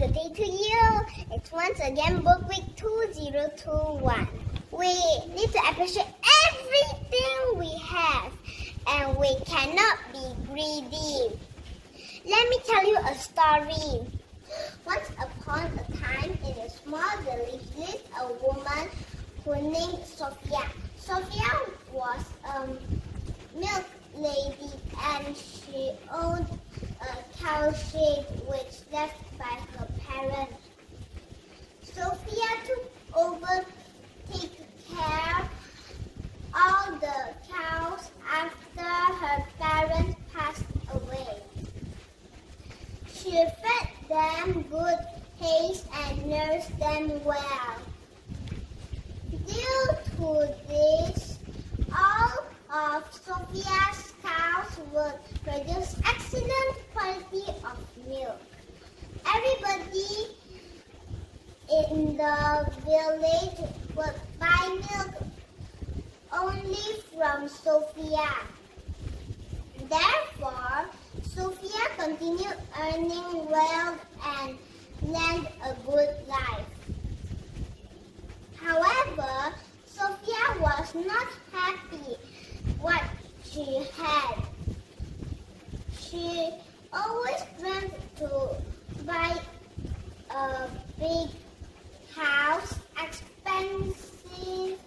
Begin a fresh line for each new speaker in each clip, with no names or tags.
good day to you. It's once again book week 2021. We need to appreciate everything we have and we cannot be greedy. Let me tell you a story. Once upon a time in a small village lived a woman who named Sophia. Sophia was a milk lady and she owned a cow shed which left by her parents. Sophia took over take care all the cows after her parents passed away. She fed them good hay and nursed them well. Due to this, all of Sophia's cows would produce excellent quality of milk. Everybody in the village would buy milk only from Sophia. Therefore, Sophia continued earning well and led a good life. However, Sophia was not happy what she had. She always dreamt to buy a big house, expensive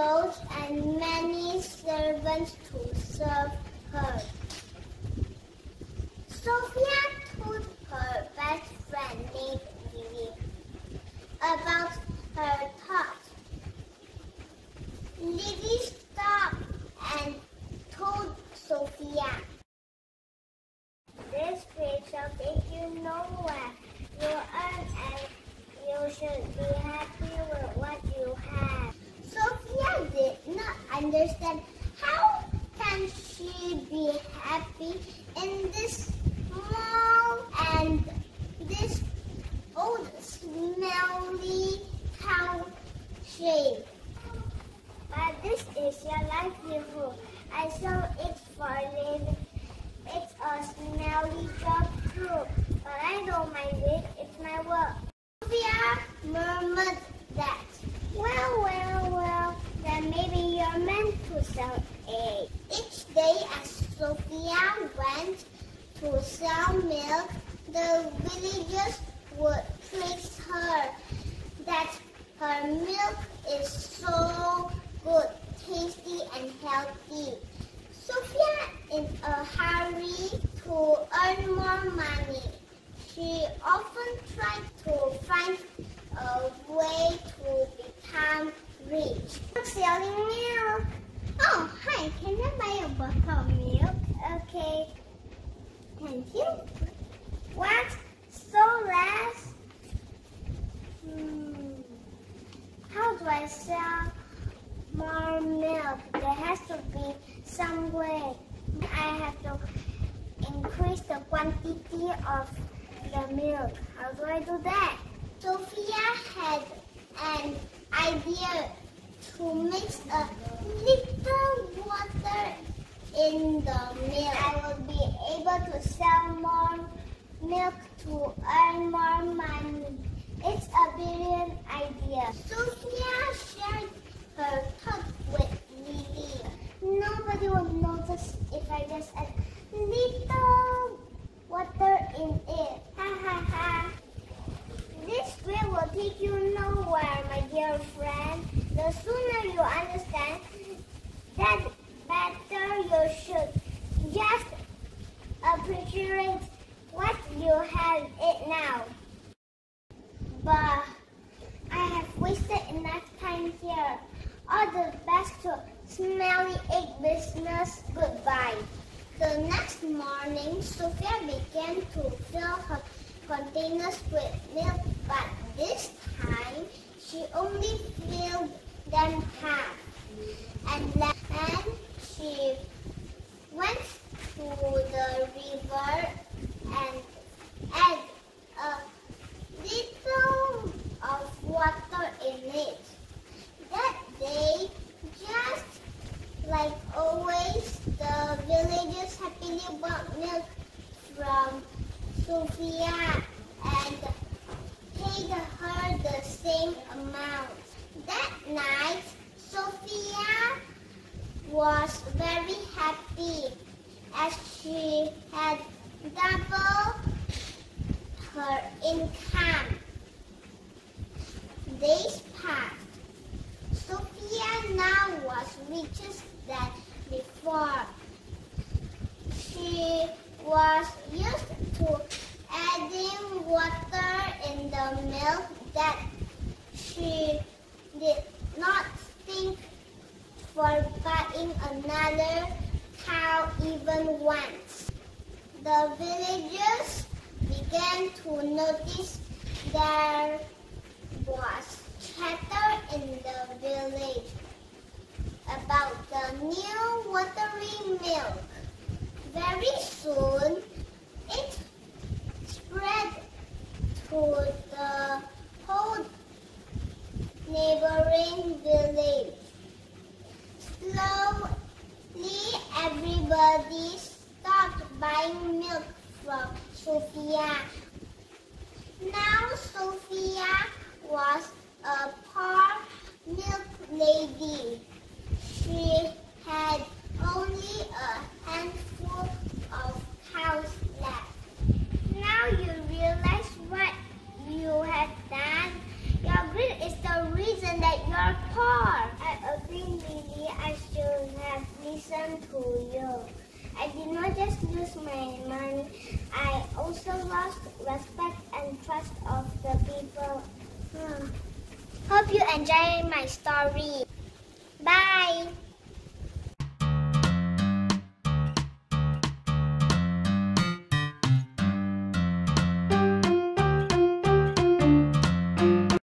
clothes, and many servants to serve her. Sophia told her best friend named Lily about her thoughts. Lily stopped and told Sophia, This trade shall take you nowhere. You earn and you should be happy with what you have. Sophia did not understand how can she be happy in this small and this old smelly cow shed. But this is your livelihood. I saw it for living. It's a smelly job too, but I don't mind it. It's my work. Sophia murmured that. Well, well, well, then maybe you're meant to sell eggs. Each day as Sophia went to sell milk, the villagers would praise her that her milk is so good, tasty and healthy. Sophia in a hurry to earn more money. She often tried to find a way to become rich. Selling milk. Oh, hi, can I buy a bottle of milk? Okay. Thank you. What? So less? Hmm. How do I sell more milk? There has to be some way. I have to increase the quantity of the milk. How do I do that? Sophia had an idea to mix a little water in the milk. I will be able to sell more milk to earn more money. It's a brilliant idea. Sophia shared her thought with Lily. Nobody will notice if I just add little water in it. Ha ha ha. This way will take you nowhere, my dear friend. The sooner you understand, that better you should just appreciate what you have it now. But I have wasted enough time here. All the best to smelly egg business. Goodbye. The next morning, Sophia began to fill her containers with milk, but this time she only filled them half. And then she went to the river and added a little of water in it. That day, just like always, the Sophia and paid her the same amount. That night, Sophia was very happy as she had double her income. Days passed. Sophia now was richer than before. She was adding water in the milk that she did not think for buying another cow even once. The villagers began to notice there was chatter in the village about the new watery milk. Very soon, it spread to the whole neighboring village. Slowly, everybody stopped buying milk from Sophia. Now, Sophia was a poor milk lady. She had only a handful of cows left. Now you realize what you have done. Your greed is the reason that you're poor. I agree, Lily. I should have listened to you. I did not just lose my money, I also lost respect and trust of the people. Hmm. Hope you enjoy my story. Bye.